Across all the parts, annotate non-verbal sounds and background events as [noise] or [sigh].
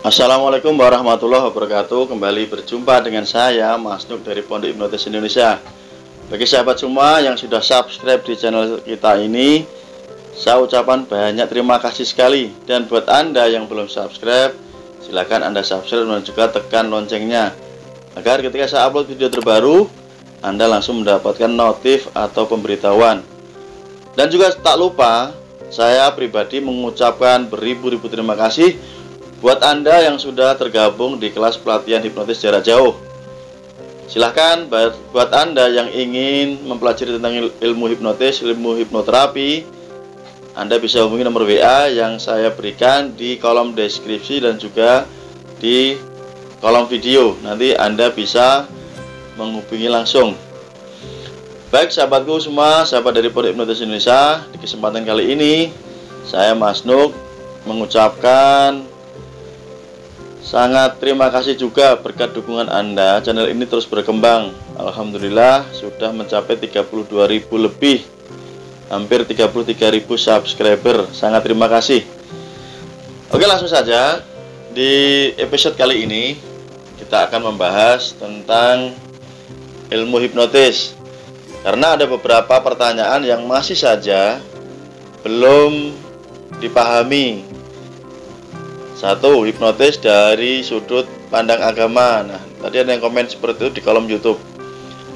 Assalamualaikum warahmatullahi wabarakatuh. Kembali berjumpa dengan saya Mas Nuk dari Pondok Hipnotis Indonesia. Bagi sahabat semua yang sudah subscribe di channel kita ini Saya ucapkan banyak terima kasih sekali. Dan buat anda yang belum subscribe Silahkan anda subscribe dan juga tekan loncengnya. Agar ketika saya upload video terbaru Anda langsung mendapatkan notif atau pemberitahuan. Dan juga tak lupa Saya pribadi mengucapkan beribu-ribu terima kasih Buat Anda yang sudah tergabung di kelas pelatihan hipnotis jarak jauh Silahkan buat Anda yang ingin mempelajari tentang ilmu hipnotis, ilmu hipnoterapi Anda bisa hubungi nomor WA yang saya berikan di kolom deskripsi dan juga di kolom video. Nanti Anda bisa menghubungi langsung. Baik sahabatku semua, sahabat dari Pondok Hipnotis Indonesia Di kesempatan kali ini Saya Mas Nuk mengucapkan Sangat terima kasih juga berkat dukungan Anda channel ini terus berkembang. Alhamdulillah sudah mencapai 32.000 lebih. Hampir 33.000 subscriber. Sangat terima kasih. Oke langsung saja. Di episode kali ini Kita akan membahas tentang Ilmu hipnotis. Karena ada beberapa pertanyaan yang masih saja Belum dipahami satu, hipnotis dari sudut pandang agama. Nah, tadi ada yang komen seperti itu di kolom YouTube.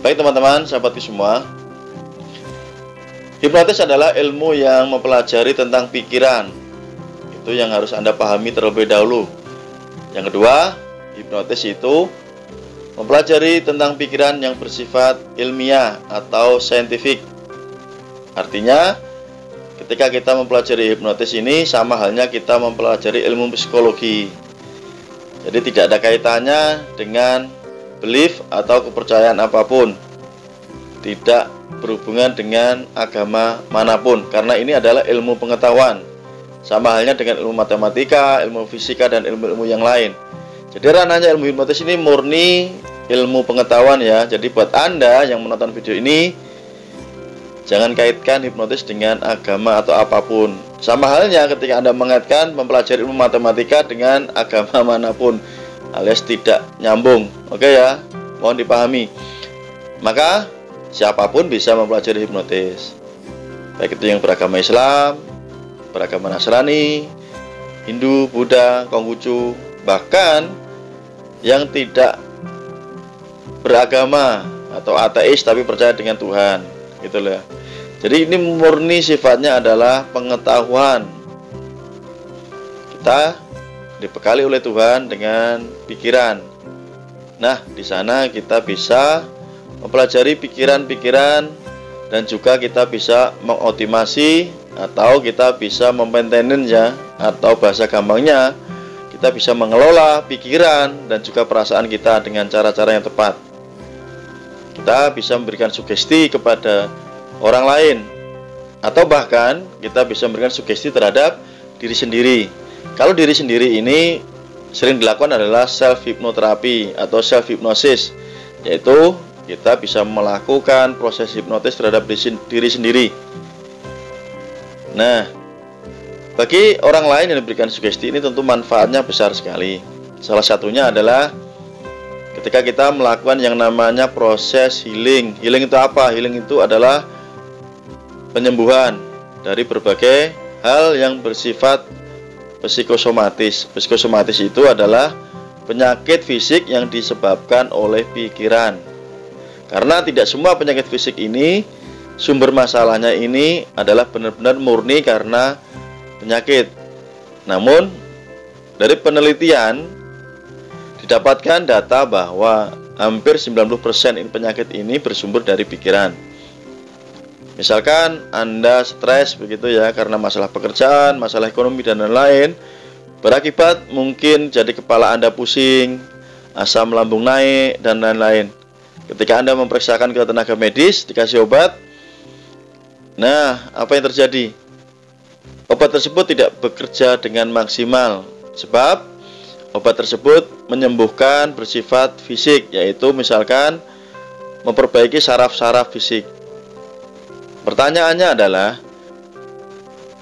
Baik teman-teman, sahabatku semua. Hipnotis adalah ilmu yang mempelajari tentang pikiran. Itu yang harus Anda pahami terlebih dahulu. Yang kedua, hipnotis itu mempelajari tentang pikiran yang bersifat ilmiah atau saintifik. Artinya, Ketika kita mempelajari hipnotis ini sama halnya kita mempelajari ilmu psikologi. Jadi tidak ada kaitannya dengan belief atau kepercayaan apa pun. Tidak berhubungan dengan agama mana pun karena ini adalah ilmu pengetahuan. Sama halnya dengan ilmu matematika, ilmu fisika dan ilmu-ilmu yang lain. Jadi ranahnya ilmu hipnotis ini murni ilmu pengetahuan ya. Jadi buat Anda yang menonton video ini Jangan kaitkan hipnotis dengan agama atau apa pun. Sama halnya ketika Anda mengaitkan mempelajari ilmu matematika dengan agama [laughs] mana pun alias tidak nyambung. Oke ya, mohon dipahami. Maka siapa pun bisa mempelajari hipnotis. Baik itu yang beragama Islam, beragama Nasrani, Hindu, Buddha, Konghucu, bahkan yang tidak beragama atau ateis tapi percaya dengan Tuhan gitu loh ya. Jadi ini murni sifatnya adalah pengetahuan. Kita dibekali oleh Tuhan dengan pikiran. Nah, di sana kita bisa mempelajari pikiran-pikiran dan juga kita bisa mengoptimasi atau kita bisa memaintenance ya atau bahasa gampangnya kita bisa mengelola pikiran dan juga perasaan kita dengan cara-cara yang tepat kita bisa memberikan sugesti kepada orang lain atau bahkan kita bisa memberikan sugesti terhadap diri sendiri. Kalau diri sendiri ini sering dilakukan adalah self hipnoterapi atau self hypnosis, yaitu kita bisa melakukan proses hipnotis terhadap diri sendiri. Nah, bagi orang lain yang diberikan sugesti ini tentu manfaatnya besar sekali. Salah satunya adalah ketika kita melakukan yang namanya proses healing. Healing itu apa? Healing itu adalah penyembuhan dari berbagai hal yang bersifat psikosomatis. Psikosomatis itu adalah penyakit fisik yang disebabkan oleh pikiran. Karena tidak semua penyakit fisik ini sumber masalahnya ini adalah benar-benar murni karena penyakit. Namun dari penelitian Didapatkan data bahwa hampir 90% ini penyakit ini bersumber dari pikiran. Misalkan Anda stres begitu ya karena masalah pekerjaan, masalah ekonomi dan lain-lain, berakibat mungkin jadi kepala Anda pusing, asam lambung naik dan lain-lain. Ketika Anda memeriksakan ke tenaga medis, dikasih obat, nah apa yang terjadi? Obat tersebut tidak bekerja dengan maksimal sebab Obat tersebut menyembuhkan bersifat fisik, yaitu misalkan memperbaiki saraf-saraf fisik. Pertanyaannya adalah,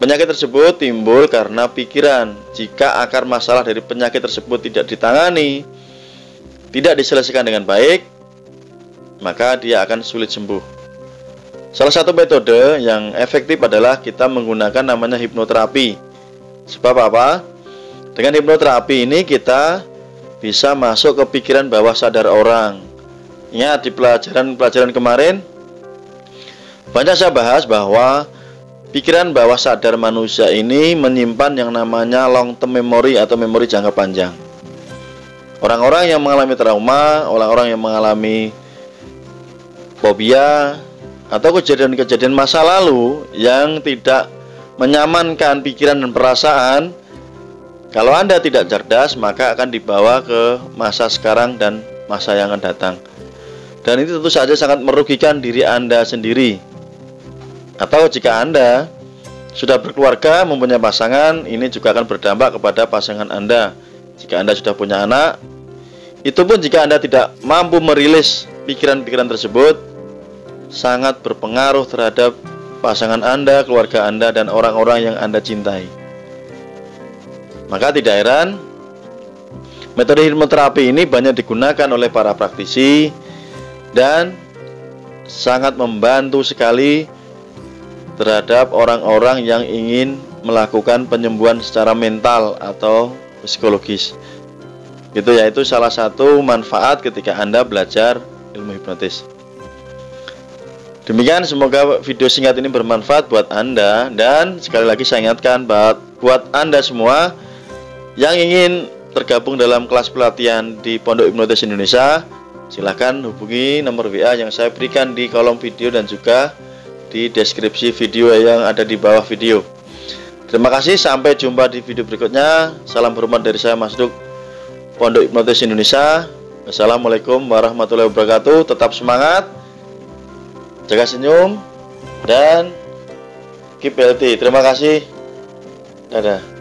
Penyakit tersebut timbul karena pikiran. Jika akar masalah dari penyakit tersebut tidak ditangani, tidak diselesaikan dengan baik, maka dia akan sulit sembuh. Salah satu metode yang efektif adalah kita menggunakan namanya hipnoterapi. Sebab apa? Dengan hipnoterapi ini kita bisa masuk ke pikiran bawah sadar orang. Ingat di pelajaran-pelajaran kemarin banyak saya bahas bahwa Pikiran bawah sadar manusia ini menyimpan yang namanya long term memory atau memori jangka panjang. Orang-orang yang mengalami trauma, orang-orang yang mengalami fobia atau kejadian-kejadian masa lalu yang tidak menyamankan pikiran dan perasaan, kalau Anda tidak cerdas, maka akan dibawa ke masa sekarang dan masa yang akan datang. Dan itu tentu saja sangat merugikan diri Anda sendiri atau jika Anda sudah berkeluarga, mempunyai pasangan, ini juga akan berdampak kepada pasangan Anda. Jika Anda sudah punya anak, itu pun jika Anda tidak mampu merilis pikiran-pikiran tersebut, sangat berpengaruh terhadap pasangan Anda, keluarga Anda, dan orang-orang yang Anda cintai. Maka tidak heran, metode hipnoterapi ini banyak digunakan oleh para praktisi dan sangat membantu sekali terhadap orang-orang yang ingin melakukan penyembuhan secara mental atau psikologis. Itu yaitu salah satu manfaat ketika Anda belajar ilmu hipnotis. Demikian semoga video singkat ini bermanfaat buat Anda dan sekali lagi saya ingatkan buat Anda semua yang ingin tergabung dalam kelas pelatihan di Pondok Hipnotis Indonesia, silahkan hubungi nomor WA yang saya berikan di kolom video dan juga di deskripsi video yang ada di bawah video. Terima kasih, sampai jumpa di video berikutnya. Salam hormat dari saya Mas Duk, Pondok Hipnotis Indonesia. Assalamualaikum warahmatullahi wabarakatuh. Tetap semangat, jaga senyum, dan keep healthy. Terima kasih. Dadah.